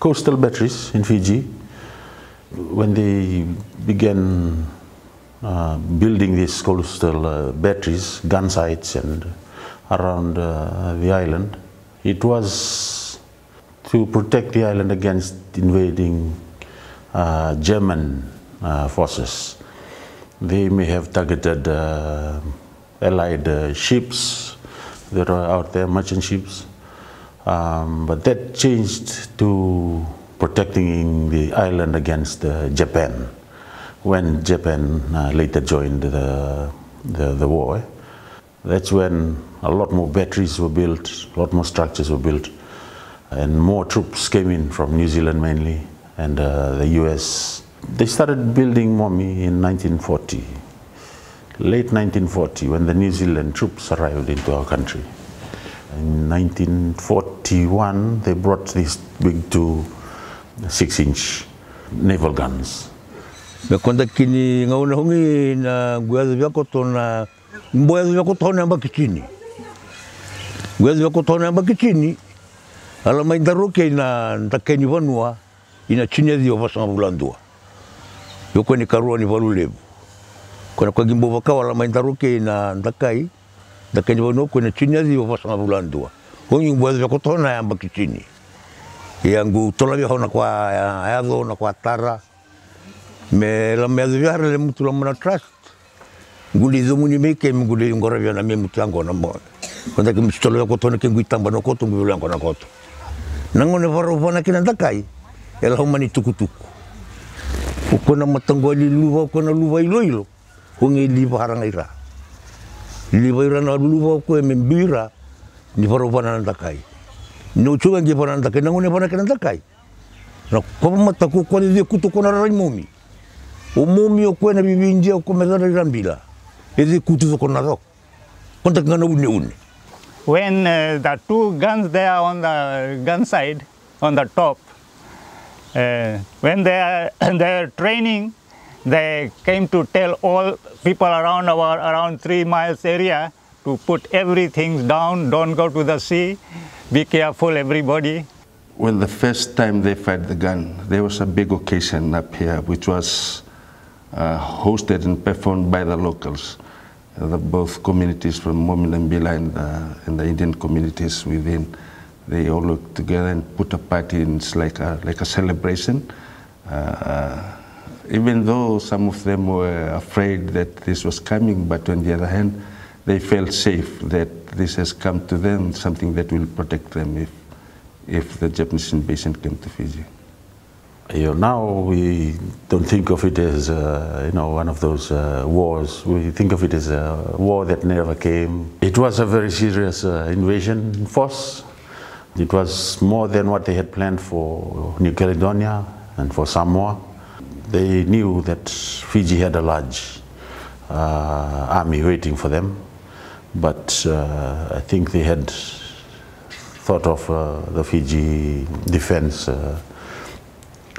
coastal batteries in Fiji. When they began uh, building these coastal uh, batteries, gun sites, and around uh, the island, it was to protect the island against invading uh, German uh, forces. They may have targeted uh, allied ships that are out there, merchant ships, um, but that changed to protecting the island against uh, Japan when Japan uh, later joined the, the, the war. That's when a lot more batteries were built, a lot more structures were built, and more troops came in from New Zealand mainly, and uh, the US. They started building Momi in 1940, late 1940, when the New Zealand troops arrived into our country. In 1941, they brought these big two six-inch naval guns. Me konda kini ngauna hongi na guaza vyako tona mboya vyako tona amba kichini. Guaza vyako tona amba kichini. Ala maindaruke ina na ntakeni vanua ina chini vasanga bulandua. Yoko ni karua ni valulebu. Kona kwa gimbo vakawa ala maindaruke ina na Dakajivano kwenye chini ya ziwa fasa mavulandua. Hunyu mbwezi vya kutona ya mbaki chini. Yangu tola vya hona kwa ayadho na kwa tara. Me la meadhi vya hara le mtu la muna trust. Nguli zumu ni meke mnguli yungora vya na mtu yangu na mbona. Kwanza kimchitola vya kutona kingu itamba na koto mbivyo yangu na koto. Nangone varo vana kina dakai. Ela huma tukutuku. Ukona matango aliluva, ukona luva ilo. Hungi liva harangaira livoira na luluvo kwe mbira ni varo vana na takai no chunga ngi vana na takai nangune vana kana takai na kwa mata ku kwa ndi kutu kona rai mumi. O mumi o kwena bibi ndia ko mezara rambila ezi kutu zo kona ro konta ngana une une when uh, the two guns there on the gun side on the top uh, when they are they are training they came to tell all people around our around three miles area to put everything down, don't go to the sea, be careful everybody. When the first time they fired the gun, there was a big occasion up here, which was uh, hosted and performed by the locals, uh, the, both communities from Momilambila and, uh, and the Indian communities within. They all looked together and put a party, it's like a, like a celebration. Uh, even though some of them were afraid that this was coming, but on the other hand, they felt safe that this has come to them, something that will protect them if, if the Japanese invasion came to Fiji. You know, now we don't think of it as uh, you know one of those uh, wars. We think of it as a war that never came. It was a very serious uh, invasion force. It was more than what they had planned for New Caledonia and for Samoa. They knew that Fiji had a large uh, army waiting for them, but uh, I think they had thought of uh, the Fiji defense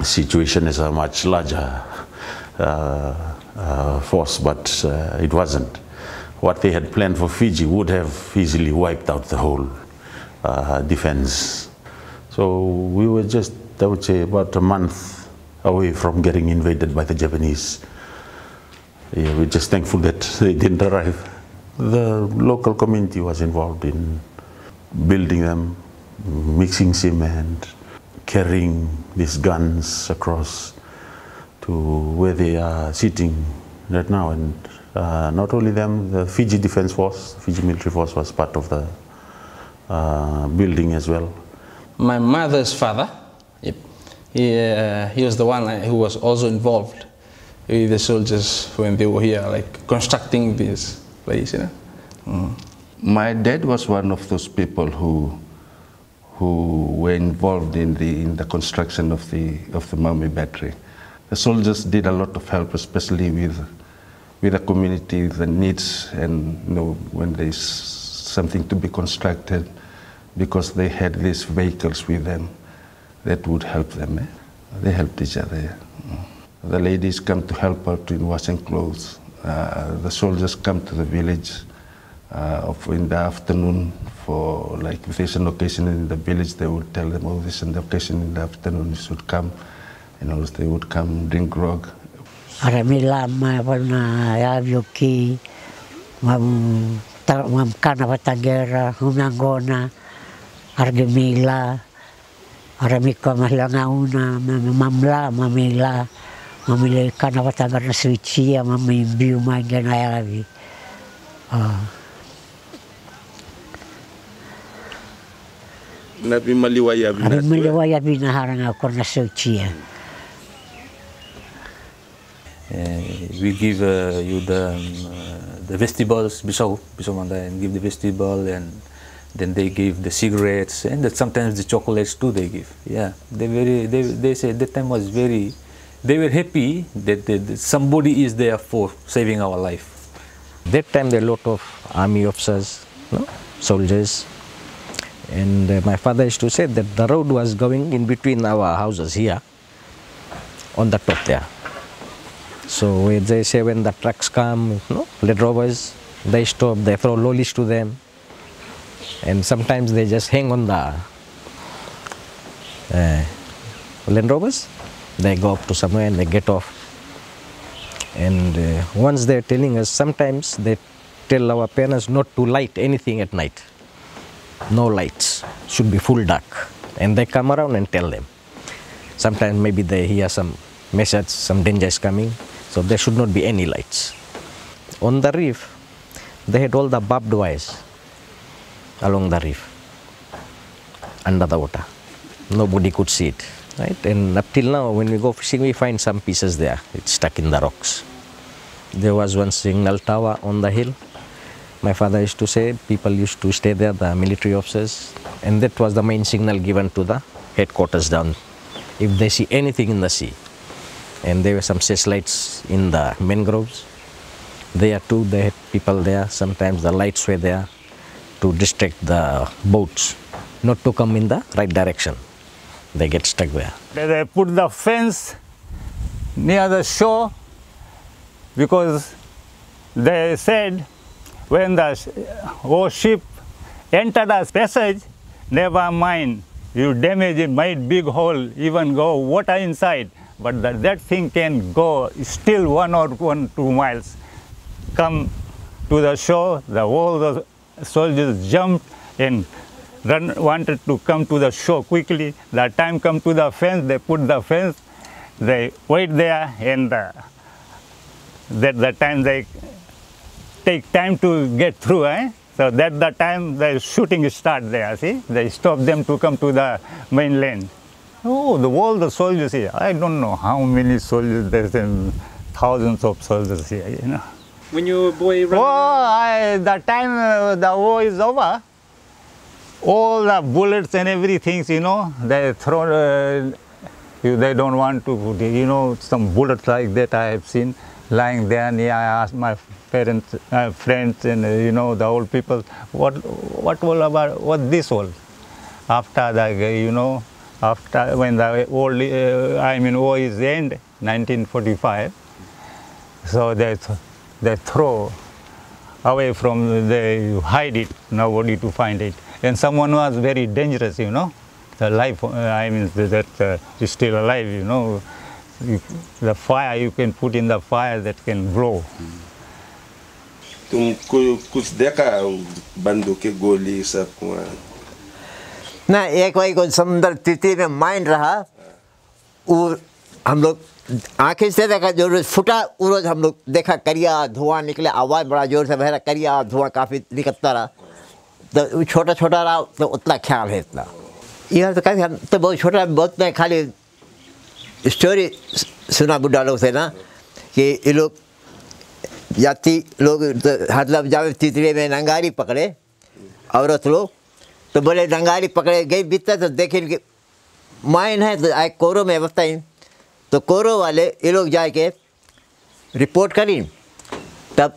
situation as a much larger uh, uh, force, but uh, it wasn't. What they had planned for Fiji would have easily wiped out the whole defense. So we were just, I would say, about a month away from getting invaded by the Japanese. Yeah, we're just thankful that they didn't arrive. The local community was involved in building them, mixing cement, carrying these guns across to where they are sitting right now. And uh, not only them, the Fiji Defense Force, Fiji Military Force was part of the uh, building as well. My mother's father, yep, he, uh, he was the one who was also involved with the soldiers when they were here, like constructing this place, you know. Mm. My dad was one of those people who who were involved in the, in the construction of the, of the Momi battery. The soldiers did a lot of help, especially with, with the community, the needs, and you know, when there's something to be constructed, because they had these vehicles with them that would help them. Eh? They helped each other. The ladies come to help out in washing clothes. Uh, the soldiers come to the village uh, of in the afternoon for like if there's an occasion in the village, they would tell them, oh, this is an occasion in the afternoon, you should come. And also they would come drink grog. Argemila aramiko mahlanga una mamla mamila mamile kana watagar na switchia mami biu manga na yavi Nabi maliwaya bina. Nabi maliwaya bina haranga korna switchia. we give uh, you the um, uh, the vegetables, bisaw, bisaw manda, and give the vegetable and then they give the cigarettes, and that sometimes the chocolates too they give. Yeah, they very, they, they say that time was very, they were happy that, that, that somebody is there for saving our life. That time there were a lot of army officers, no? soldiers, and uh, my father used to say that the road was going in between our houses here, on the top there. So when they say when the trucks come, you know, Land they stop, they throw lollies to them, and sometimes they just hang on the uh, Land Rovers. They go up to somewhere and they get off. And uh, once they're telling us, sometimes they tell our parents not to light anything at night. No lights, should be full dark. And they come around and tell them. Sometimes maybe they hear some message, some danger is coming, so there should not be any lights. On the reef, they had all the barbed wires along the reef, under the water. Nobody could see it, right? And up till now, when we go fishing, we find some pieces there. It's stuck in the rocks. There was one signal tower on the hill. My father used to say people used to stay there, the military officers, and that was the main signal given to the headquarters down. If they see anything in the sea, and there were some searchlights in the mangroves. There too, they had people there. Sometimes the lights were there to distract the boats, not to come in the right direction. They get stuck there. They- put the fence near the shore because they said when the sh- oh, ship enter the passage, never mind, you damage it, made big hole, even go water inside, but that, that thing can go still one or one, two miles. Come to the shore, the all the soldiers jumped and run, wanted to come to the shore quickly. The time come to the fence, they put the fence, they wait there and uh, that the time they take time to get through, eh? So that the time the shooting start there, see? They stop them to come to the mainland. Oh, the all the soldiers here. I don't know how many soldiers, there's thousands of soldiers here, you know. When you were a boy Oh, I, the time uh, the war is over, all the bullets and everything, you know, they throw, uh, they don't want to, you know, some bullets like that I have seen lying there near. I asked my parents, uh, friends, and uh, you know, the old people, what, what all about, what this all? After the, you know, after when the old, uh, I mean, war is end, 1945, so they, th- they throw away from they hide it nobody to find it and someone was very dangerous you know the life uh, i mean that uh, is still alive you know you, the fire you can put in the fire that can blow तुम कु- कुछ देखा बंदूक के गोली सब ना एक भाई को समुद्र तिथि में माइंड रहा वो हम लोग आँखें से देखा, जो रोज फुटा, वो रोज हम लोग देखा, करिया, धुआँ निकले, आवाज़ बड़ा ज़ोर से बह रहा करिया, धुआँ काफ़ी निकलता रहा। तो छोटा छोटा रहा तो उतना ख्याल है इतना। यह तो कहते हम तो बहुत छोटा, बहुत नहीं खाली स्टोरी सुना बुढ़ा लोग से ना, कि ये लोग जाति लोग तो मतलब जब तीतरे में नंगारी पकड़े, औरत लोग तो बोले, नंगारी पकड़े गई बीतता तो देखे इनके माइन है तो आए कोरो में बताई तो कोरो वाले ये लोग जाके रिपोर्ट करी तब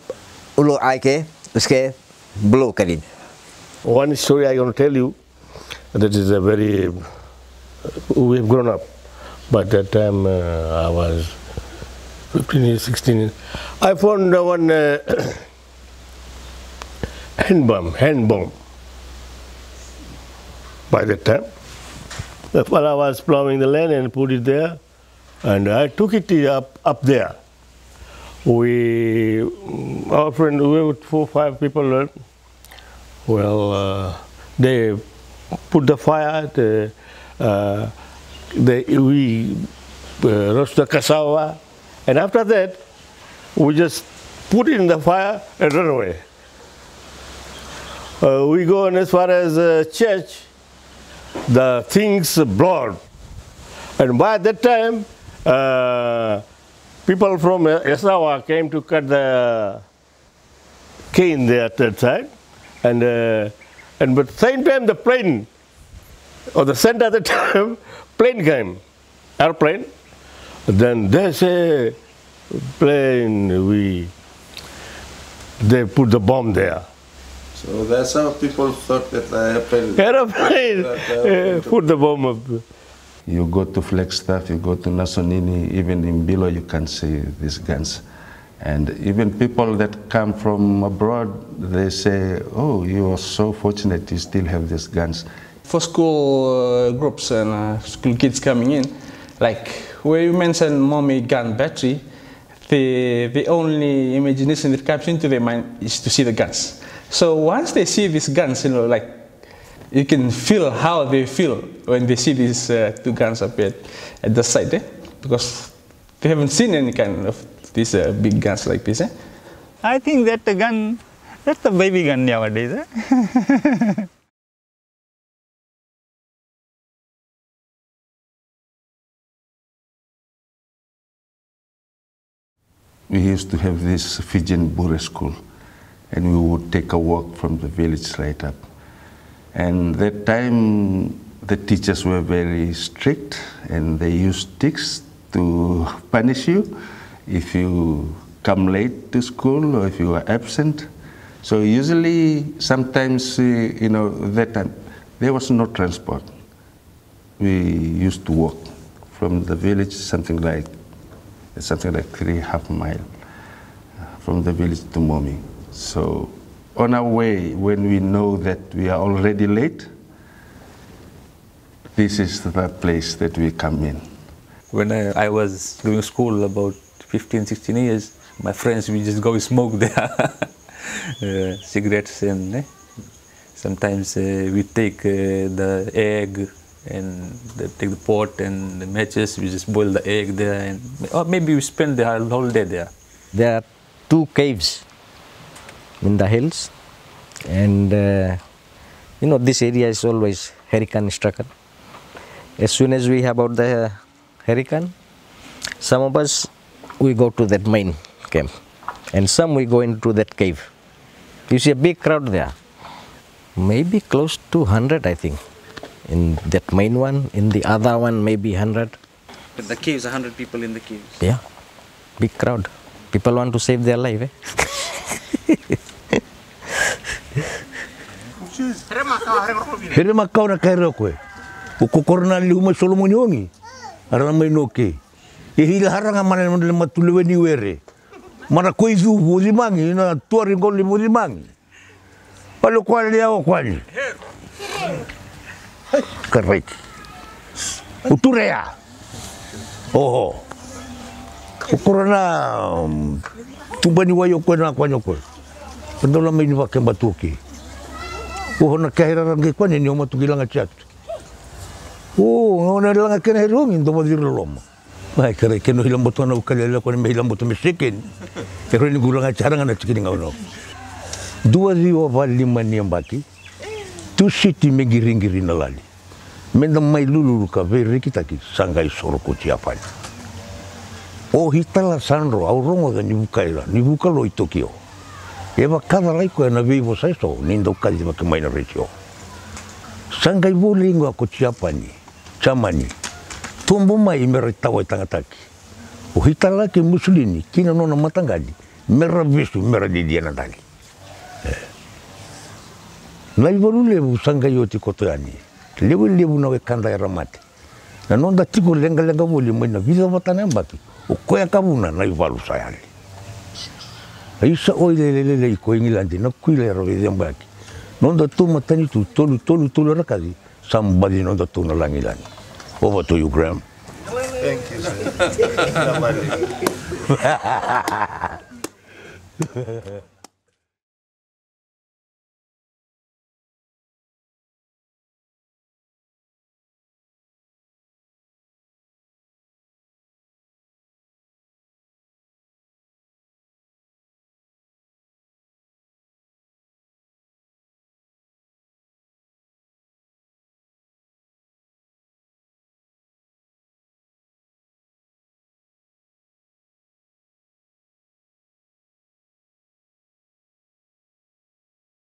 वो लोग आए के उसके ब्लो करी One story I'm going to tell you that is a very, we have grown up, but that time uh, I was 15 years, 16 years. I found uh, one uh, hand bomb, hand bomb. By that time, the fellow was plowing the land and put it there, and I took it up up there. We, our friend, we were four, five people. Well, uh, they put the fire. Uh, they, we uh, roast the cassava, and after that, we just put it in the fire and run away. Uh, we go on as far as uh, church, the things blood. And by that time, uh, people from Esawa came to cut the cane there at that side. And, uh, and but same time the plane, or the center at the time, plane came, airplane. Then they say, plane, we, they put the bomb there. So that's how people thought that the airplane. Aeroplane, that, uh, put the bomb up. You go to Flagstaff, you go to Nasonini, even in Bilo you can see these guns. And even people that come from abroad, they say, oh, you are so fortunate you still have these guns. For school uh, groups and uh, school kids coming in, like where you mentioned Momi gun battery, the, the only imagination that comes into their mind is to see the guns. So once they see these guns, you know, like you can feel how they feel when they see these uh, two guns appear at, at the side, eh? because they haven't seen any kind of these uh, big guns like this. Eh? I think that the gun, that's the baby gun nowadays. Eh? We used to have this Fijian Bure school, and we would take a walk from the village right up. And that time, the teachers were very strict, and they used sticks to punish you if you come late to school or if you are absent. So usually, sometimes, uh, you know, that time there was no transport. We used to walk from the village, something like something like three half mile uh, from the village to Momi. So on our way, when we know that we are already late, this is the place that we come in. When I, I was doing school about 15, 16 years, my friends, we just go smoke there, uh, cigarettes and eh? sometimes uh, we take uh, the egg and the, take the pot and the matches, we just boil the egg there and or maybe we spend the whole whole day there. There are two caves in the hills, and uh, you know this area is always hurricane stricken. As soon as we hear about the hurricane, some of us we go to that main camp, and some we go into that cave. You see a big crowd there, maybe close to hundred, I think. In that main one, in the other one, maybe hundred. But the caves, 100 people in the caves. Yeah, big crowd. People want to save their life. Eh? Makau na ko. koe. O kokorona li solo mo ongi. Ara mai noke. E hila haranga mana mana matule ni were. Mana koi zu wuli mangi na tuari ngoli wuli mangi. Palo kwani lea o kwani. Correct. Uturea. Oho korona um, tubani wayo kwena kwanyo kwe. Pandolo mimi vakemba tuki uhona kahera ngi kua ni omo tukilanga chatu. Oh ona langa kena herungi ndo bodirlo lomo. Mai kare keno hilambo tona kua ni me hilambo to mesheken Kero ni gula gulanga charanga na chikini ngono dua zio vali mani ambati tu siti mengiringirina lali menda mai lulu luka veri kita ki sangai soro kuti afanya o hitala sanro auroga nivukaila nivukaloitokio eva kada laiko na vivo saiso nindokaji na reitio sangai bulingo ko chiapani chamani tumbu mai mera tawa tangataki o hitalaki musulini kina nona matangadi mera visu mera didiana dali nai valu levu sangai oti kotoani to levu le kanda era mate na nonda tiko lenga lenga voli na visa batana mbaki o koe kavuna nai valusa yale aisa oi lelelele i koe ngilandi na kui le roi de mbaki nonda tuma tani tu tolu tolu tolu rakadi somebody nonda tuna langilani over to you Graham. Thank you sir.